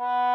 Bye.